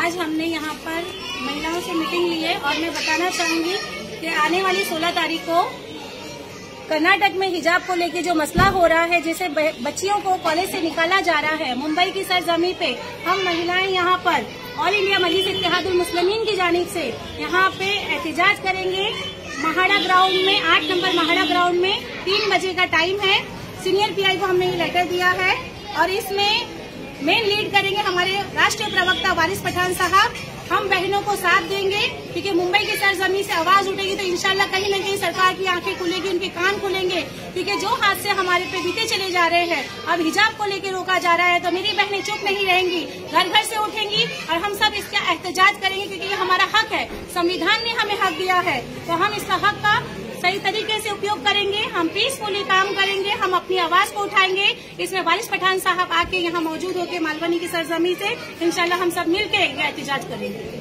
आज हमने यहाँ पर महिलाओं से मीटिंग ली है और मैं बताना चाहूँगी कि आने वाली 16 तारीख को कर्नाटक में हिजाब को लेके जो मसला हो रहा है, जिसे बच्चियों को कॉलेज से निकाला जा रहा है, मुंबई की सरजमी पे हम महिलाएँ यहाँ पर ऑल इंडिया मजीद इतिहादुल मुस्लिमीन की जानिब से यहाँ पे एहतजाज करेंगे। महाड़ा ग्राउंड में, आठ नंबर महाड़ा ग्राउंड में तीन बजे का टाइम है। सीनियर पीआई को हमने ये लेटर दिया है और इसमें मेन लीड करेंगे हमारे राष्ट्रीय प्रवक्ता वारिस पठान साहब। हम बहनों को साथ देंगे, क्योंकि मुंबई की सरजमी से आवाज़ उठेगी तो इंशाल्लाह कहीं न कहीं सरकार की आँखें खुलेगी, उनके कान खुलेंगे, क्योंकि जो हादसे हमारे पे बीते चले जा रहे हैं, अब हिजाब को लेकर रोका जा रहा है तो मेरी बहनें चुप नहीं रहेंगी, घर घर से उठेंगी और हम सब इसका एहतजाज करेंगे, क्योंकि ये हमारा हक है, संविधान ने हमें हक दिया है तो हम इसका हक का सही तरीके हम पीसफुली काम करेंगे, हम अपनी आवाज़ को उठाएँगे। इसमें वारिस पठान साहब आके यहाँ मौजूद होकर मालवनी की सरजमी से इनशाला हम सब मिलकर एहतजाज करेंगे।